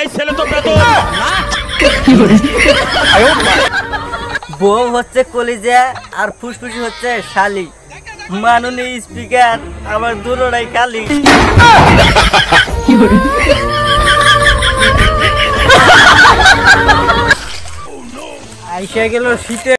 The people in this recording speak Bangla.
এই ছেলে তো বেতন বউ হচ্ছে কলিজা আর ফুসফুসি হচ্ছে শালি। মাননীয় স্পিকার আমার দুরোড়াই কালি আইসা গেল শীতে।